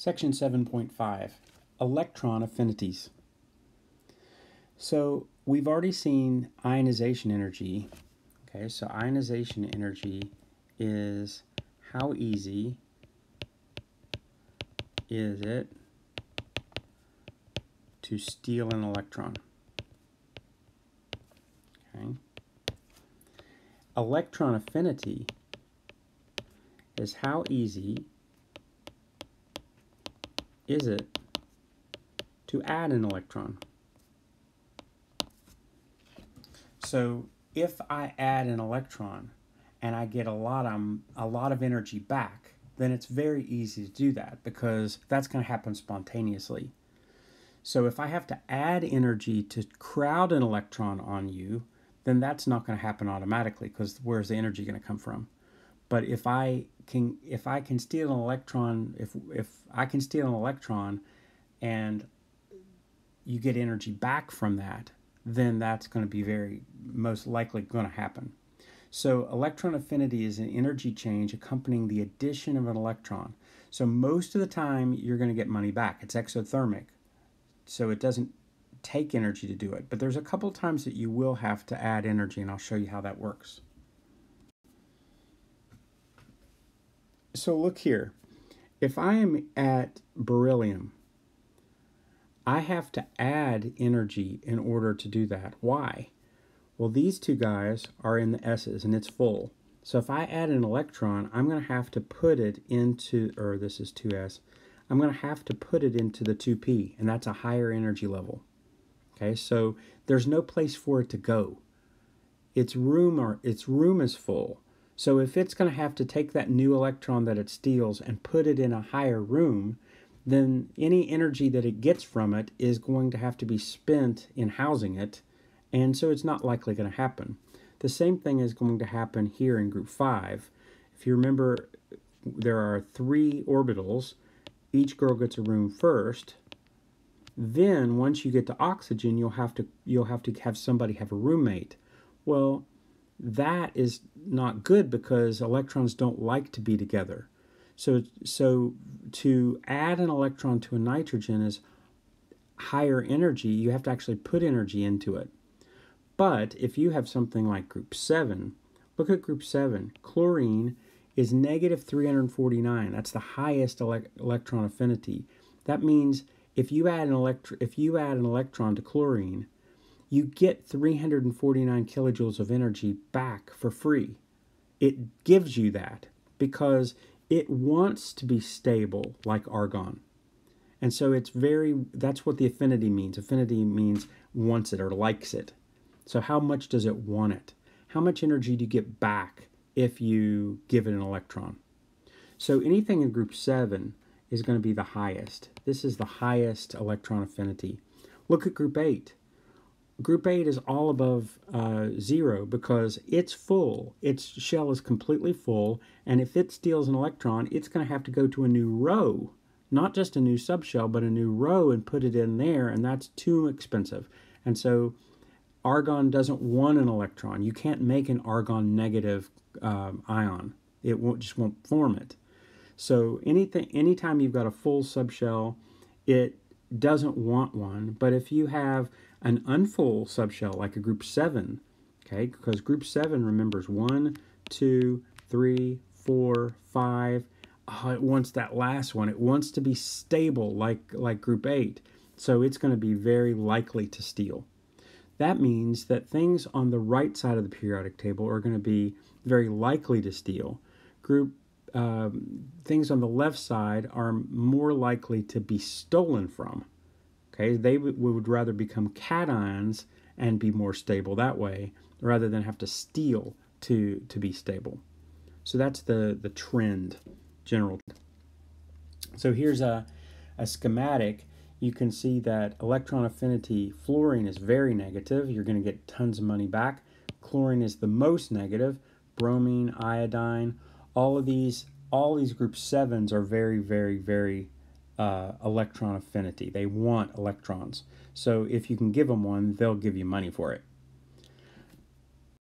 Section 7.5 Electron Affinities. So we've already seen ionization energy. Okay, so ionization energy is how easy is it to steal an electron? Okay. Electron affinity is how easy is it to add an electron? So if I add an electron and I get a lot of a lot of energy back, then it's very easy to do that because that's going to happen spontaneously. So if I have to add energy to crowd an electron on you, then that's not going to happen automatically because where's the energy going to come from? But if I can if I can steal an electron, if if I can steal an electron and you get energy back from that, then that's going to be very most likely going to happen. So electron affinity is an energy change accompanying the addition of an electron. So most of the time you're going to get money back. It's exothermic. So it doesn't take energy to do it. But there's a couple times that you will have to add energy and I'll show you how that works. So look here. If I am at beryllium, I have to add energy in order to do that. Why? Well, these two guys are in the S's and it's full. So if I add an electron, I'm going to have to put it into, or this is 2s, I'm going to have to put it into the 2p, and that's a higher energy level. Okay, so there's no place for it to go. Its room or its room is full. So if it's going to have to take that new electron that it steals and put it in a higher room, then any energy that it gets from it is going to have to be spent in housing it, and so it's not likely going to happen. The same thing is going to happen here in group 5. If you remember, there are three orbitals. Each girl gets a room first. Then once you get to oxygen, you'll have to you'll have to have somebody have a roommate. Well, that is not good because electrons don't like to be together. So, so to add an electron to a nitrogen is higher energy. You have to actually put energy into it. But if you have something like group 7, look at group 7. Chlorine is negative 349. That's the highest ele electron affinity. That means if you add an elect if you add an electron to chlorine, you get 349 kilojoules of energy back for free. It gives you that because it wants to be stable like argon. And so it's very, that's what the affinity means. Affinity means wants it or likes it. So how much does it want it? How much energy do you get back if you give it an electron? So anything in group 7 is going to be the highest. This is the highest electron affinity. Look at group 8. Group 8 is all above uh, zero because it's full. Its shell is completely full, and if it steals an electron, it's going to have to go to a new row, not just a new subshell, but a new row and put it in there, and that's too expensive. And so argon doesn't want an electron. You can't make an argon negative um, ion. It won't, just won't form it. So anything, anytime you've got a full subshell, it doesn't want one. But if you have an unfull subshell like a group 7, okay, because group 7 remembers 1, 2, 3, 4, 5. Oh, it wants that last one. It wants to be stable like, like group 8. So it's going to be very likely to steal. That means that things on the right side of the periodic table are going to be very likely to steal. Group um, things on the left side are more likely to be stolen from. Okay, they would rather become cations and be more stable that way rather than have to steal to to be stable. So that's the the trend general. So here's a a schematic. You can see that electron affinity fluorine is very negative. You're going to get tons of money back. Chlorine is the most negative. Bromine, iodine, all of these all these group sevens are very very very uh, electron affinity. They want electrons. So if you can give them one, they'll give you money for it.